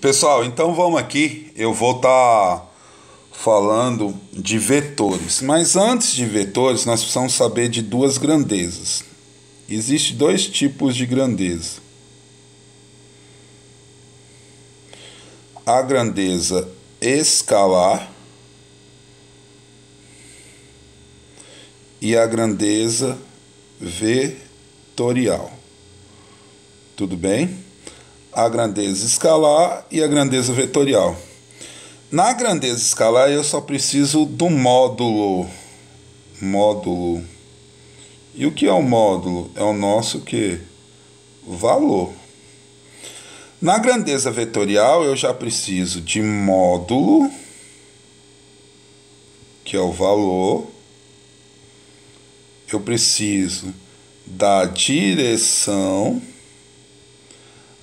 Pessoal, então vamos aqui. Eu vou estar tá falando de vetores. Mas antes de vetores, nós precisamos saber de duas grandezas. Existem dois tipos de grandeza. A grandeza escalar e a grandeza vetorial. Tudo bem? A grandeza escalar e a grandeza vetorial. Na grandeza escalar eu só preciso do módulo. Módulo. E o que é o módulo? É o nosso que valor. Na grandeza vetorial eu já preciso de módulo, que é o valor. Eu preciso da direção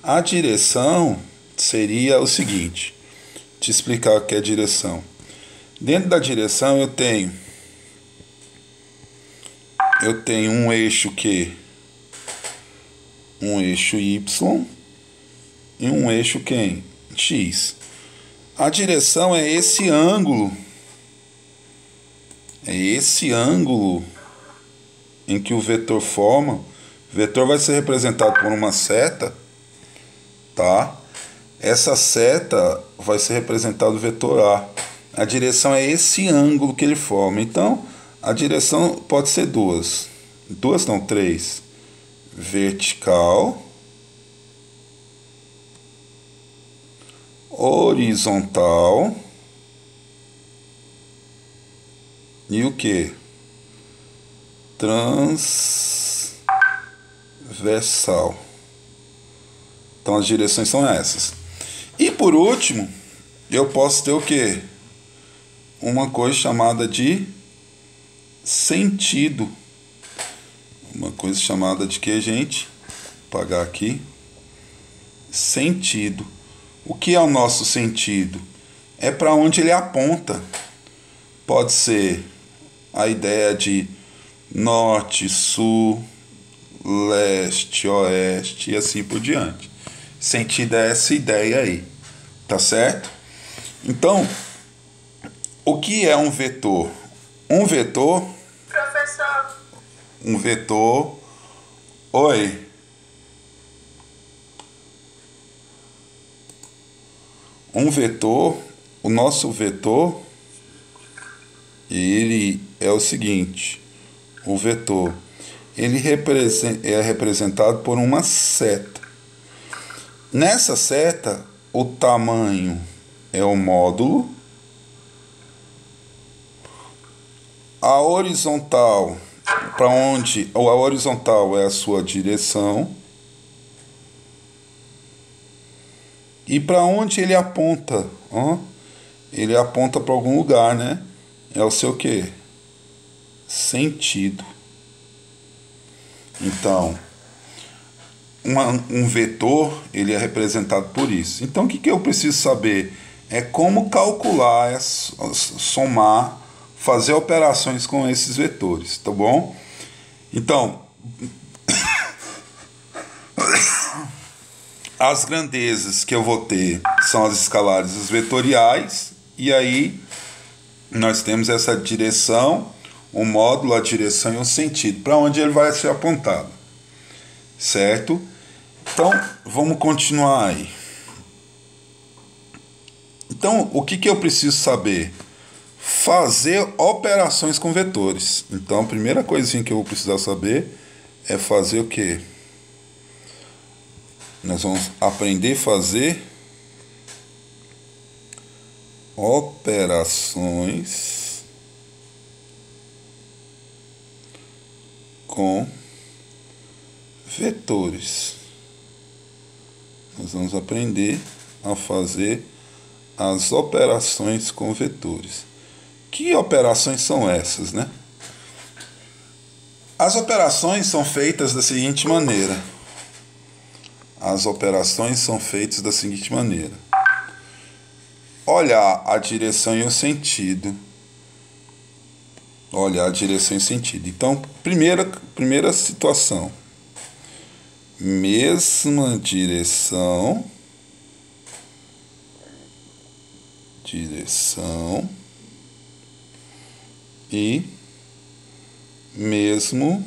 a direção seria o seguinte: te explicar o que é direção. Dentro da direção eu tenho eu tenho um eixo Q, um eixo Y e um eixo quem? X. A direção é esse ângulo. É esse ângulo em que o vetor forma. O vetor vai ser representado por uma seta tá? Essa seta vai ser representada vetor A. A direção é esse ângulo que ele forma. Então, a direção pode ser duas. Duas não, três. Vertical. Horizontal. E o que? Transversal. Então as direções são essas. E por último, eu posso ter o que? Uma coisa chamada de sentido. Uma coisa chamada de que, gente? Vou pagar aqui. Sentido. O que é o nosso sentido? É para onde ele aponta. Pode ser a ideia de norte, sul, leste, oeste e assim por diante sentido é essa ideia aí, tá certo? Então, o que é um vetor? Um vetor. Professor. Um vetor. Oi. Um vetor, o nosso vetor, ele é o seguinte: o vetor ele é representado por uma seta. Nessa seta, o tamanho é o módulo, a horizontal para onde a horizontal é a sua direção e para onde ele aponta, ó, ele aponta para algum lugar, né? É o seu que sentido. Então, uma, um vetor ele é representado por isso. Então o que, que eu preciso saber? É como calcular, é somar, fazer operações com esses vetores, tá bom? Então, as grandezas que eu vou ter são as escalares vetoriais, e aí nós temos essa direção, o módulo, a direção e o sentido, para onde ele vai ser apontado, certo? Então, vamos continuar aí. Então, o que, que eu preciso saber? Fazer operações com vetores. Então, a primeira coisinha que eu vou precisar saber é fazer o que? Nós vamos aprender a fazer operações com vetores vamos aprender a fazer as operações com vetores. Que operações são essas, né? As operações são feitas da seguinte maneira. As operações são feitas da seguinte maneira. Olhar a direção e o sentido. Olhar a direção e o sentido. Então, primeira, primeira situação mesma direção, direção e mesmo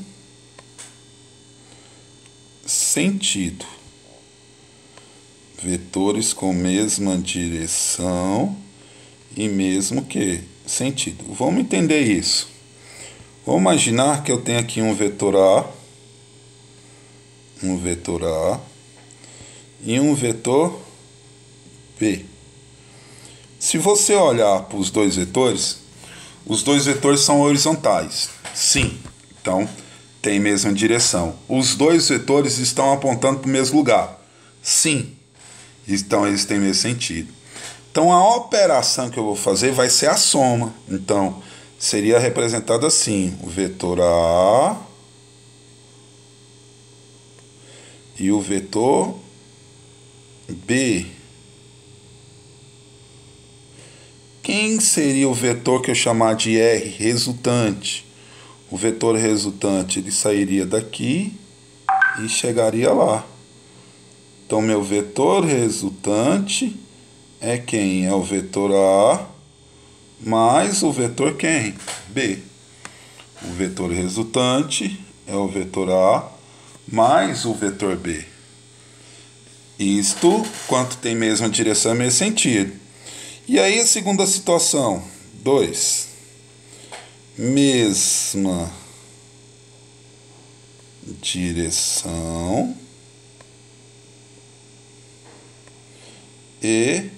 sentido. Vetores com mesma direção e mesmo que sentido. Vamos entender isso. Vamos imaginar que eu tenho aqui um vetor A, um vetor A e um vetor B. Se você olhar para os dois vetores, os dois vetores são horizontais. Sim. Então, tem mesma direção. Os dois vetores estão apontando para o mesmo lugar. Sim. Então, eles têm mesmo sentido. Então, a operação que eu vou fazer vai ser a soma. Então, seria representada assim: o vetor A e o vetor B. Quem seria o vetor que eu chamar de R resultante? O vetor resultante ele sairia daqui e chegaria lá. Então, meu vetor resultante é quem? É o vetor A mais o vetor quem? B. O vetor resultante é o vetor A mais o vetor B. Isto, quanto tem mesma direção, é mesmo sentido. E aí a segunda situação, 2. Mesma direção e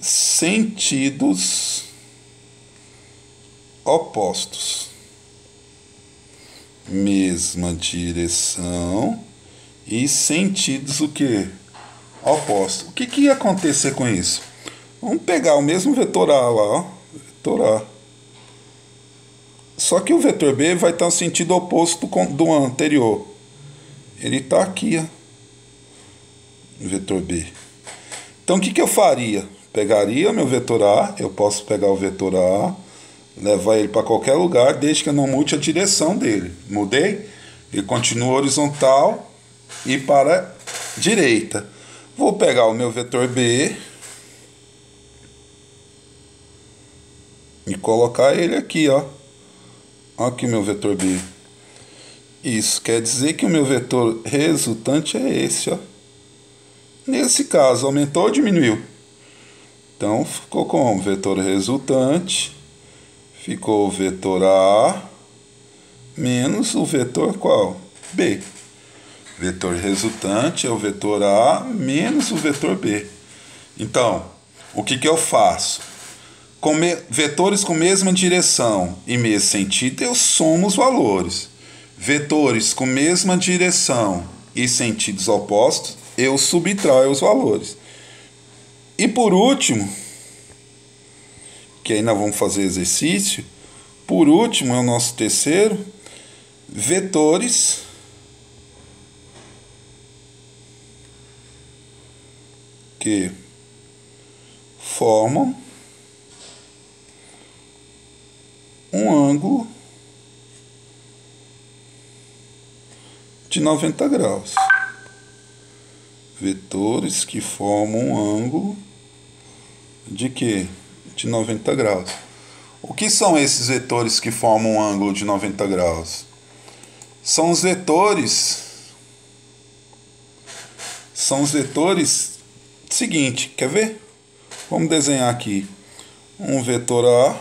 sentidos opostos. Mesma direção e sentidos o que? Opostos. O que, que ia acontecer com isso? Vamos pegar o mesmo vetor A lá, ó. Vetor A. Só que o vetor B vai estar no sentido oposto do anterior. Ele está aqui, ó. O vetor B. Então o que, que eu faria? Pegaria meu vetor A, eu posso pegar o vetor A, levar ele para qualquer lugar, desde que eu não mude a direção dele. Mudei? Ele continua horizontal e para direita. Vou pegar o meu vetor B, e colocar ele aqui, ó. Aqui meu vetor B. Isso quer dizer que o meu vetor resultante é esse, ó. Nesse caso, aumentou ou diminuiu? Então, ficou como? Vetor resultante, ficou o vetor A menos o vetor qual? B. Vetor resultante é o vetor A menos o vetor B. Então, o que, que eu faço? com vetores com mesma direção e mesmo sentido, eu somo os valores. Vetores com mesma direção e sentidos opostos, eu subtraio os valores. E por último, que nós vamos fazer exercício, por último é o nosso terceiro, vetores que formam um ângulo de 90 graus. Vetores que formam um ângulo de que? De 90 graus. O que são esses vetores que formam um ângulo de 90 graus? São os vetores são os vetores seguinte, quer ver? Vamos desenhar aqui um vetor A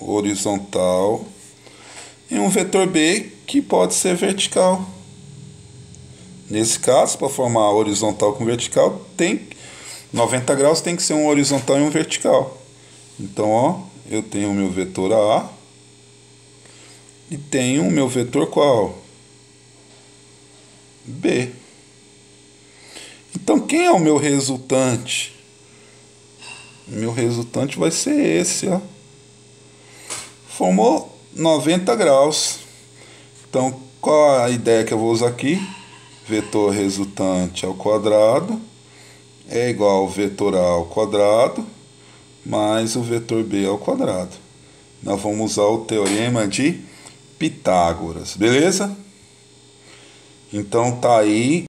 horizontal e um vetor B que pode ser vertical. Nesse caso, para formar horizontal com vertical, tem 90 graus tem que ser um horizontal e um vertical. Então, ó, eu tenho o meu vetor A e tenho o meu vetor qual? B. Então, quem é o meu resultante? Meu resultante vai ser esse, ó formou 90 graus. Então, qual a ideia que eu vou usar aqui? Vetor resultante ao quadrado é igual ao vetor A ao quadrado mais o vetor B ao quadrado. Nós vamos usar o teorema de Pitágoras, beleza? Então tá aí